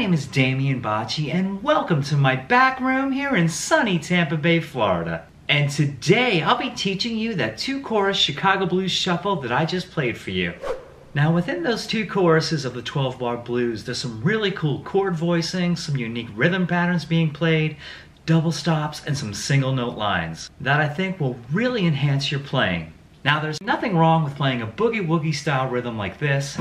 name is Damian Bacci and welcome to my back room here in sunny Tampa Bay, Florida. And today I'll be teaching you that two chorus Chicago Blues shuffle that I just played for you. Now within those two choruses of the 12 bar blues, there's some really cool chord voicing, some unique rhythm patterns being played, double stops, and some single note lines that I think will really enhance your playing. Now there's nothing wrong with playing a boogie woogie style rhythm like this.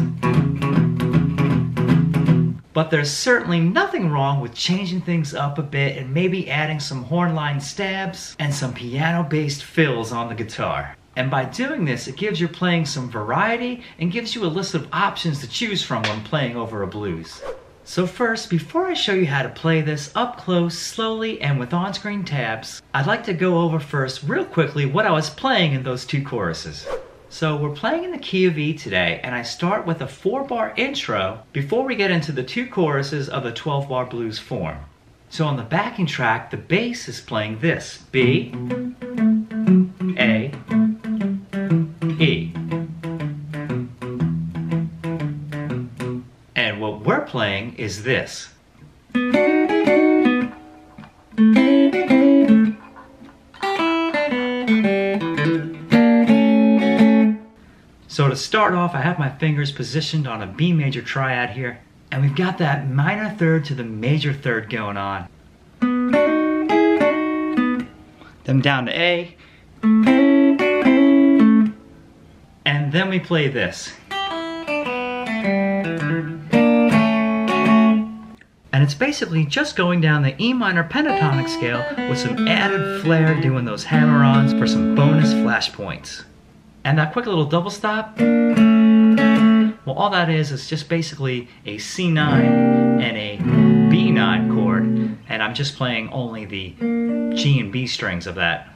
But there's certainly nothing wrong with changing things up a bit and maybe adding some horn line stabs and some piano based fills on the guitar. And by doing this, it gives your playing some variety and gives you a list of options to choose from when playing over a blues. So first, before I show you how to play this up close, slowly, and with on-screen tabs, I'd like to go over first real quickly what I was playing in those two choruses. So we're playing in the key of E today, and I start with a four bar intro before we get into the two choruses of the 12 bar blues form. So on the backing track, the bass is playing this B, A, E. And what we're playing is this. So to start off, I have my fingers positioned on a B major triad here, and we've got that minor third to the major third going on. Then down to A, and then we play this. And it's basically just going down the E minor pentatonic scale with some added flair doing those hammer-ons for some bonus flash points. And that quick little double stop, well all that is is just basically a C9 and a B9 chord, and I'm just playing only the G and B strings of that.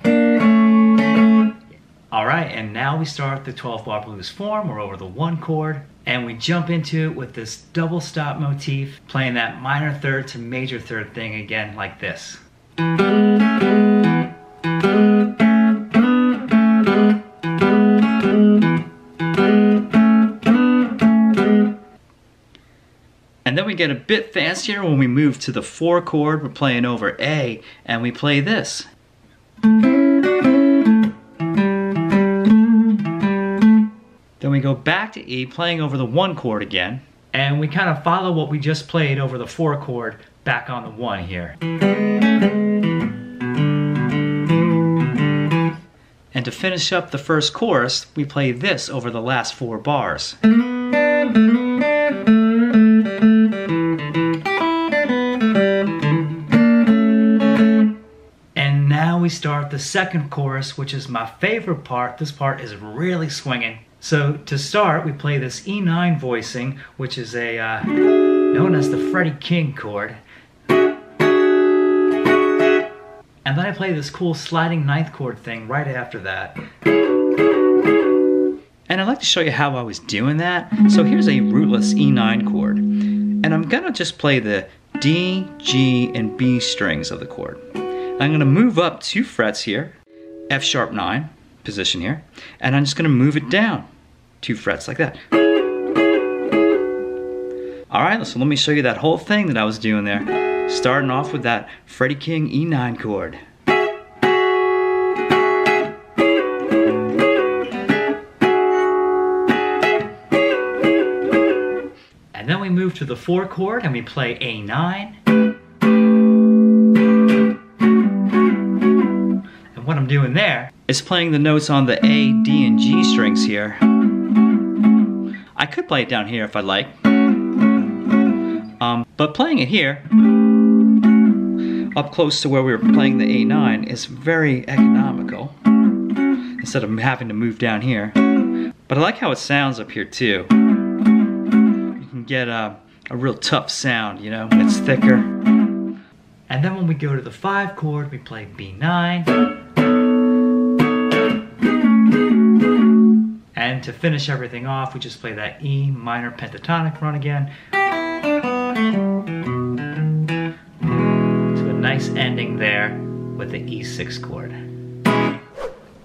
Alright, and now we start the 12 bar blues form, we're over the one chord, and we jump into it with this double stop motif, playing that minor third to major third thing again like this. We get a bit fancier when we move to the four chord. We're playing over A, and we play this. Then we go back to E, playing over the one chord again, and we kind of follow what we just played over the four chord back on the one here. And to finish up the first chorus, we play this over the last four bars. We start the second chorus, which is my favorite part. This part is really swinging. So to start, we play this E9 voicing, which is a uh, known as the Freddie King chord. And then I play this cool sliding ninth chord thing right after that. And I'd like to show you how I was doing that. So here's a rootless E9 chord. And I'm gonna just play the D, G, and B strings of the chord. I'm gonna move up two frets here, F sharp 9 position here, and I'm just gonna move it down two frets like that. All right, so let me show you that whole thing that I was doing there. Starting off with that Freddie King E9 chord. And then we move to the four chord and we play A9. I'm doing there is playing the notes on the A, D, and G strings here. I could play it down here if I like. Um, but playing it here, up close to where we were playing the A9, is very economical. Instead of having to move down here. But I like how it sounds up here too. You can get a, a real tough sound, you know, it's thicker. And then when we go to the five chord, we play B9. And to finish everything off, we just play that E minor pentatonic run again. To a nice ending there with the E6 chord.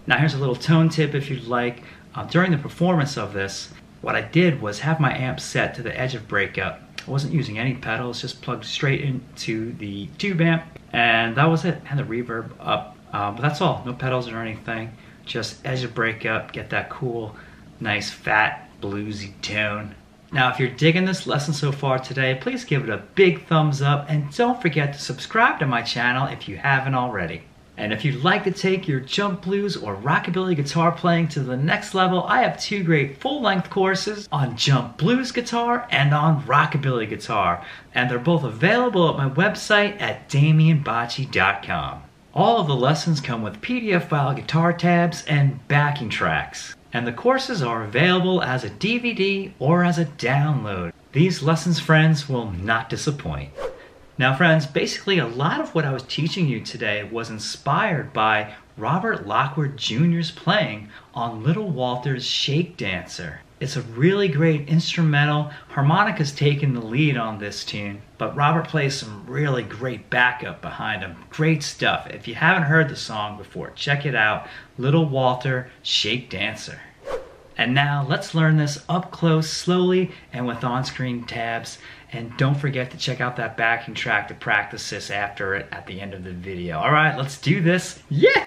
Now here's a little tone tip if you'd like. Uh, during the performance of this, what I did was have my amp set to the edge of breakup I wasn't using any pedals, just plugged straight into the tube amp, and that was it. And the reverb up, um, but that's all. No pedals or anything. Just as you break up, get that cool, nice, fat, bluesy tone. Now, if you're digging this lesson so far today, please give it a big thumbs up and don't forget to subscribe to my channel if you haven't already. And if you'd like to take your jump blues or rockabilly guitar playing to the next level, I have two great full-length courses on jump blues guitar and on rockabilly guitar. And they're both available at my website at damianbacci.com. All of the lessons come with PDF file guitar tabs and backing tracks and the courses are available as a DVD or as a download. These lessons, friends, will not disappoint. Now, friends, basically a lot of what I was teaching you today was inspired by Robert Lockwood Jr.'s playing on Little Walter's Shake Dancer. It's a really great instrumental. Harmonica's taken the lead on this tune, but Robert plays some really great backup behind him. Great stuff. If you haven't heard the song before, check it out. Little Walter, Shake Dancer. And now let's learn this up close, slowly, and with on-screen tabs. And don't forget to check out that backing track to practice this after it at the end of the video. All right, let's do this. Yeah!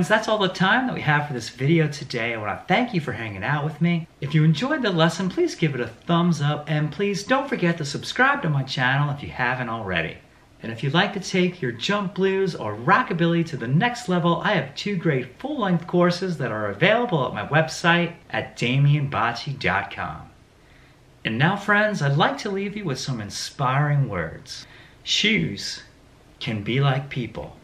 Friends, that's all the time that we have for this video today. I want to thank you for hanging out with me. If you enjoyed the lesson, please give it a thumbs up and please don't forget to subscribe to my channel if you haven't already. And if you'd like to take your jump blues or rockabilly to the next level, I have two great full-length courses that are available at my website at damianbacci.com. And now friends, I'd like to leave you with some inspiring words. Shoes can be like people.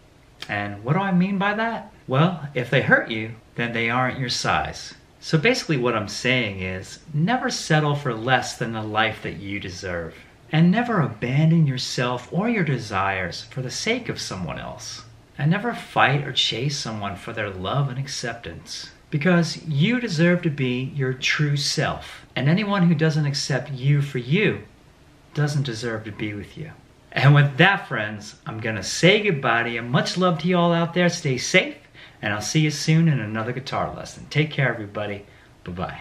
And what do I mean by that? Well, if they hurt you, then they aren't your size. So basically what I'm saying is, never settle for less than the life that you deserve. And never abandon yourself or your desires for the sake of someone else. And never fight or chase someone for their love and acceptance. Because you deserve to be your true self. And anyone who doesn't accept you for you doesn't deserve to be with you. And with that, friends, I'm going to say goodbye to you. Much love to you all out there. Stay safe and I'll see you soon in another guitar lesson. Take care, everybody. Bye bye.